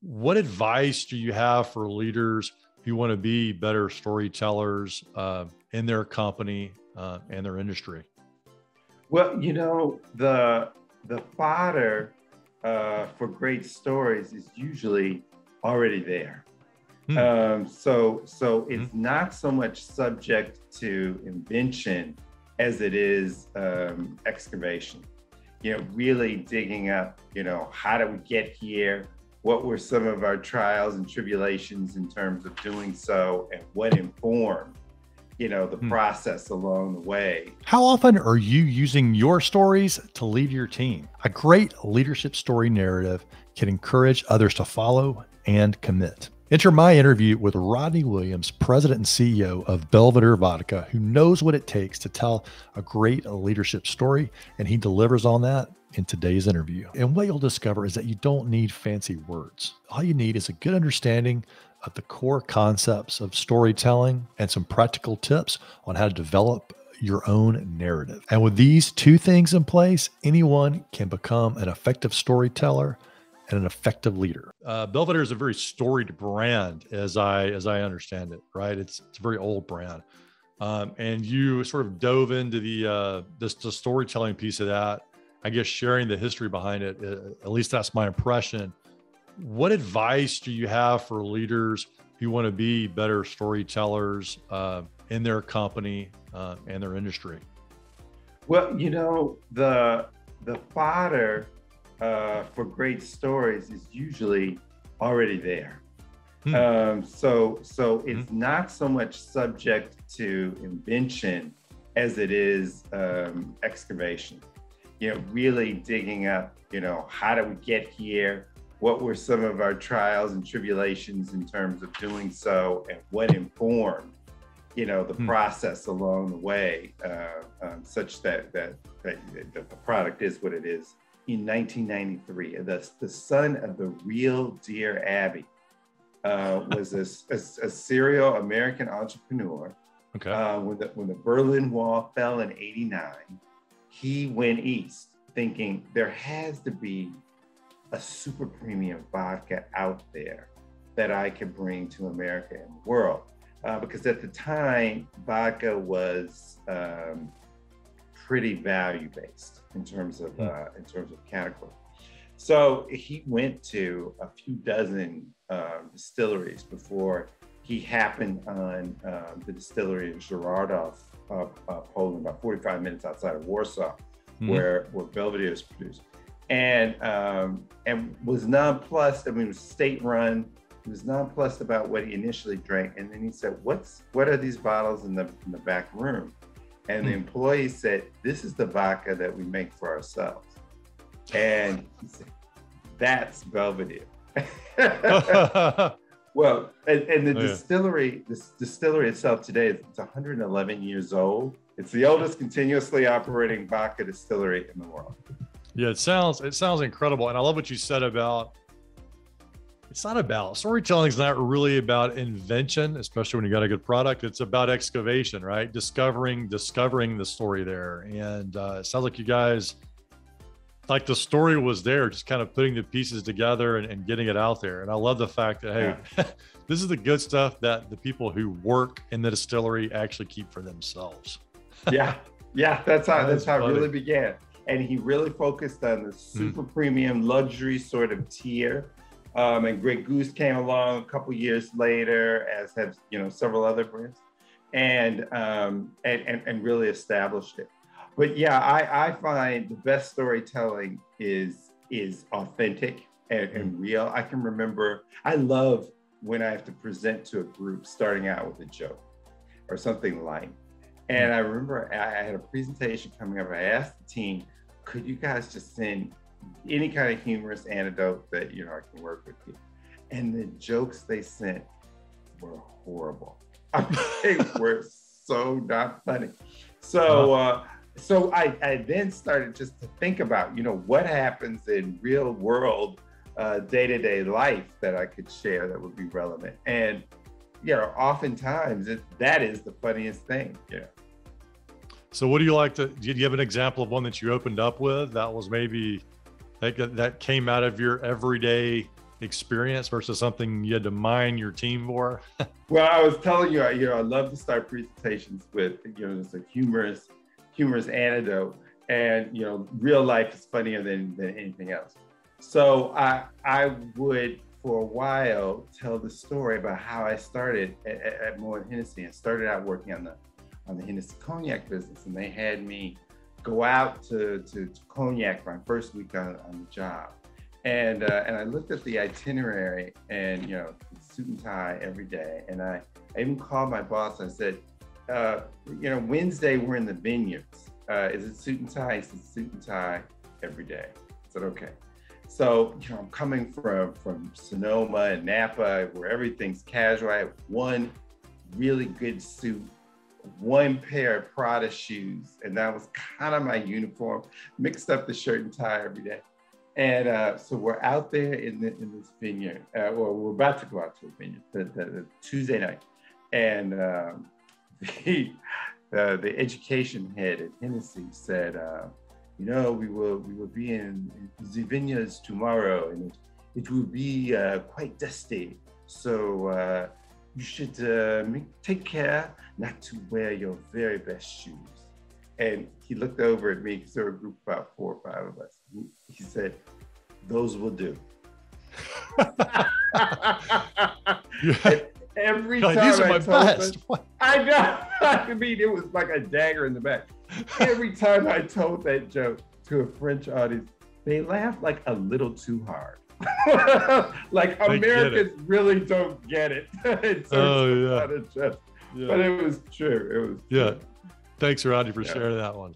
what advice do you have for leaders who want to be better storytellers uh, in their company uh, and their industry? Well, you know, the the fodder uh, for great stories is usually already there. Hmm. Um, so so it's hmm. not so much subject to invention as it is um, excavation. You know, really digging up. You know, how did we get here? What were some of our trials and tribulations in terms of doing so, and what informed you know the hmm. process along the way? How often are you using your stories to lead your team? A great leadership story narrative can encourage others to follow and commit enter my interview with rodney williams president and ceo of belvedere vodka who knows what it takes to tell a great leadership story and he delivers on that in today's interview and what you'll discover is that you don't need fancy words all you need is a good understanding of the core concepts of storytelling and some practical tips on how to develop your own narrative. And with these two things in place, anyone can become an effective storyteller and an effective leader. Uh, Belvedere is a very storied brand, as I as I understand it. Right, it's it's a very old brand, um, and you sort of dove into the uh, this the storytelling piece of that. I guess sharing the history behind it. Uh, at least that's my impression what advice do you have for leaders who want to be better storytellers uh, in their company uh, and their industry? Well, you know, the the fodder uh, for great stories is usually already there. Hmm. Um, so so it's hmm. not so much subject to invention as it is um, excavation. You know, really digging up. You know, how do we get here? what were some of our trials and tribulations in terms of doing so and what informed you know the hmm. process along the way uh, um, such that, that that the product is what it is in 1993 the, the son of the real dear abby uh, was a, a, a, serial american entrepreneur okay uh, when, the, when the berlin wall fell in 89 he went east thinking there has to be a super premium vodka out there that I could bring to America and the world. Uh, because at the time, vodka was um, pretty value based in terms of hmm. uh, in terms of category. So he went to a few dozen uh, distilleries before he happened on um, the distillery in uh, uh, Poland, about 45 minutes outside of Warsaw, mm-hmm. where where Belvedere is produced and um, and was nonplussed. I mean, it was state run. He was nonplussed about what he initially drank, and then he said, "What's what are these bottles in the in the back room?" And the hmm. employee said, "This is the vodka that we make for ourselves." And he said, "That's Belvedere." well, and, and the oh, distillery, yeah. the distillery itself today, it's 111 years old. It's the oldest continuously operating vodka distillery in the world. Yeah, it sounds it sounds incredible, and I love what you said about. It's not about storytelling. Is not really about invention, especially when you got a good product. It's about excavation, right? Discovering, discovering the story there, and uh, it sounds like you guys, like the story was there, just kind of putting the pieces together and, and getting it out there. And I love the fact that hey, yeah. this is the good stuff that the people who work in the distillery actually keep for themselves. yeah, yeah, that's how that's, that's how it really began and he really focused on the super mm. premium luxury sort of tier. Um, and Grey Goose came along a couple years later, as have you know several other brands, and um, and, and, and really established it. But yeah, I, I find the best storytelling is is authentic and, and hmm. real. I can remember I love when I have to present to a group starting out with a joke or something light. And hmm. I remember I had a presentation coming up. I asked the team, could you guys just send any kind of humorous anecdote that you know I can work with you? And the jokes they sent were horrible. They were so not funny. So uh, so I, I then started just to think about, you know, what happens in real world uh, day-to-day life that I could share that would be relevant. And you know, oftentimes it, that is the funniest thing. Yeah. So, what do you like to? Did you have an example of one that you opened up with that was maybe that that came out of your everyday experience versus something you had to mine your team for? well, I was telling you, you know, I love to start presentations with, you know, it's a humorous, humorous anecdote. And, you know, real life is funnier than, than anything else. So I, I would, for a while, tell the story about how I started at, at Moët Hennessy and started out working on the, on the Hennessy cognac business. And they had me go out to, to, to cognac my first week on, on the job and uh, and I looked at the itinerary and you know suit and tie every day, and I, I even called my boss. I said, uh, you know, Wednesday we're in the vineyards. Uh, is it suit and tie? He said suit and tie every day. I said okay. So you know, I'm coming from from Sonoma and Napa, where everything's casual. I have one really good suit one pair of Prada shoes, and that was kind of my uniform. Mixed up the shirt and tie every day. And uh, so we're out there in, the, in this vineyard, uh, well, we're about to go out to a vineyard the, the, the Tuesday night. And um, the, the education head at Hennessy said, uh, you know, we will, we will be in, in the vineyards tomorrow and it, it will be uh, quite dusty. So uh, you should make, take care not to wear your very best shoes. And he looked over at me because there were a group of about four or five of us. He said, those will do. Every time these are my best. Them, I know. I mean, it was like a dagger in the back. Every time I told that joke to a French audience, they laughed like a little too hard. like they Americans really don't get it. oh yeah. yeah. But it was true. It was. Yeah. True. Thanks, Rodney, for yeah. sharing that one.